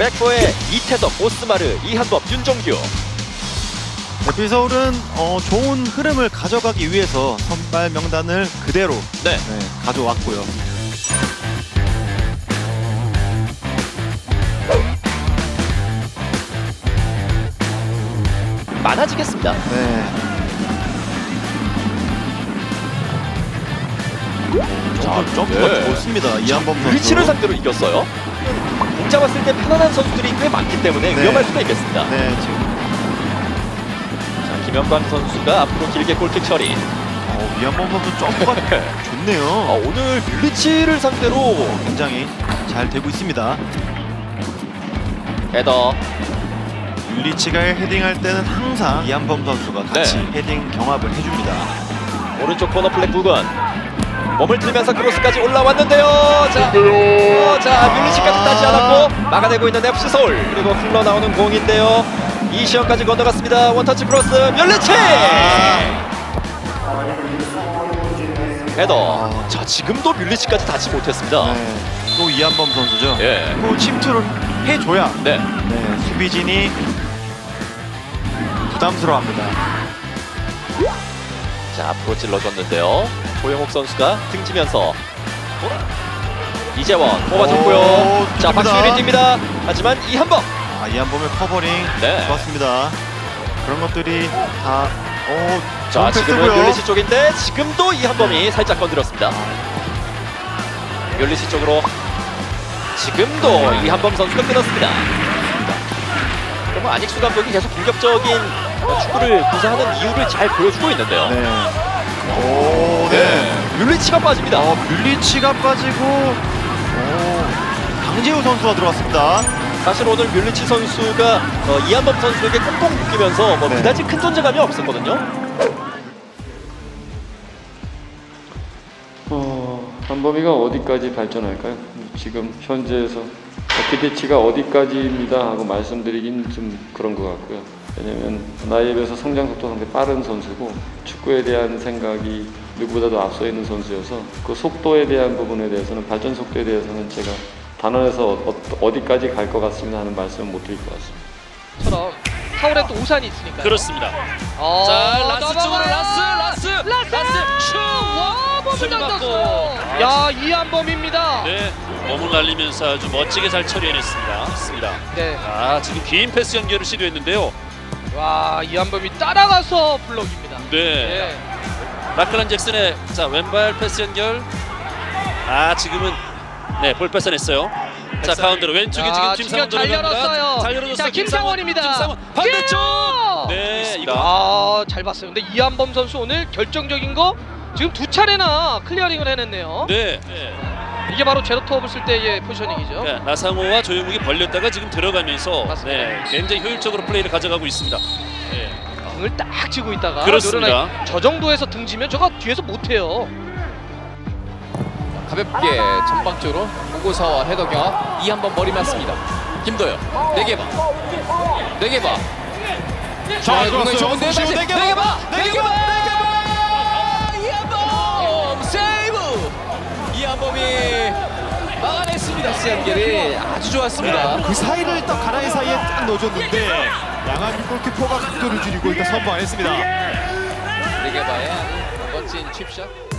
백포의 이태석, 오스마르, 이한법, 윤종규. 대피 서울은 어, 좋은 흐름을 가져가기 위해서 선발 명단을 그대로 네. 네, 가져왔고요. 많아지겠습니다. 네. 자, 점프가 네. 좋습니다. 이한범 선수. 리치를 상대로 이겼어요. 공 잡았을 때 편안한 선수들이 꽤 많기 때문에 네. 위험할 수가 있겠습니다. 네, 지금 자, 김현광 선수가 앞으로 길게 골킥 처리. 어, 이한범 선수 점프가 아, 좋네요. 오늘 뮬리치를 상대로 굉장히 잘 되고 있습니다. 헤더 율리치가 헤딩할 때는 항상 이한범 선수가 같이 네. 헤딩 경합을 해줍니다. 오른쪽 코너 플래그 부근 몸을 들면서 크로스까지 올라왔는데요. 자, 어, 자 뮬리치까지 닿지 않았고 막아내고 있는 FC 서울 그리고 흘러나오는 공인데요. 이시영까지 건너갔습니다. 원터치 크로스 뮬리치. 헤더. 아. 자 지금도 뮬리치까지 닿지 못했습니다. 네, 또 이한범 선수죠. 예. 또 침투를 해줘야 네. 네, 수비진이 부담스러워합니다. 자 앞으로 찔러줬는데요. 조영욱 선수가 등지면서 이재원 뽑아줬고요. 오, 자. 박수일이 뜁니다. 하지만 이한범 아, 이한범의 커버링 네. 좋았습니다. 그런 것들이 다 오, 자 지금은. 뮬리치 쪽인데 지금도 이한범이 살짝 건드렸습니다. 뮬리치 쪽으로 지금도 이한범 선수가 끊었습니다. 그러면 안익수 감독이 계속 공격적인 축구를 구사하는 이유를 잘 보여주고 있는데요. 네. 오, 네. 뮬리치가 빠집니다. 어, 뮬리치가 빠지고 오, 강재우 선수가 들어왔습니다. 사실 오늘 뮬리치 선수가 어, 이한범 선수에게 꽁꽁 묶이면서 뭐 네. 그다지 큰 존재감이 없었거든요. 어, 한범이가 어디까지 발전할까요? 지금 현재에서 기대치가 어디까지입니다 하고 말씀드리긴 좀 그런 것 같고요. 왜냐면 나이에 비해서 성장 속도 상당히 빠른 선수고 축구에 대한 생각이 누구보다도 앞서 있는 선수여서 그 속도에 대한 부분에 대해서는 발전 속도에 대해서는 제가 단언해서 어디까지 갈 것 같습니다 하는 말씀은 못 드릴 것 같습니다. 처럼 서울에 또 우산이 있으니까. 그렇습니다. 어, 자, 라스. 쪽으로 라스, 라스, 라스, 던졌어요. 맞고. 야, 이한범입니다. 네, 몸을 날리면서 아주 멋지게 잘 처리해냈습니다. 좋습니다. 네. 아, 지금 긴 패스 연결을 시도했는데요. 와, 이한범이 따라가서 블록입니다. 네, 네. 라클란 잭슨의 자 왼발 패스 연결. 아, 지금은 네, 볼 뺏어냈어요. 자, 가운데로 왼쪽에 아, 지금 김상원 잘. 열었어요. 잘 열어줬어요. 자, 김상원입니다. 김상원 반대쪽. 뛰어! 네, 이거 아, 잘 봤어요. 근데 이한범 선수 오늘 결정적인 거 지금 두 차례나 클리어링을 해냈네요. 네. 네. 이게 바로 제로투업을 쓸 때의 포지셔닝이죠. 네, 나상호와 조용욱이 벌렸다가 지금 들어가면서. 네, 굉장히 효율적으로 플레이를 가져가고 있습니다. 네. 등을 딱 쥐고 있다가 그렇습니다. 저 정도에서 등지면 저거 뒤에서 못해요. 가볍게 전방쪽으로 보고서와 헤더 경합 이 한 번 머리 맞습니다. 김도현 네개 봐. 네개 봐. 자, 좋았어요. 좋은데 다시 네개 봐. 네개 봐. 네개 네개 봐. 봐. 이한범 세이브. 이한범이 막아냈습니다. 시연결이 아주 좋았습니다. 그 사이를 딱 가라이 사이에 딱 넣어줬는데 양한기 골키퍼가 각도를 줄이고 일단 선방 안 했습니다. 네개 봐의 멋진 칩샷.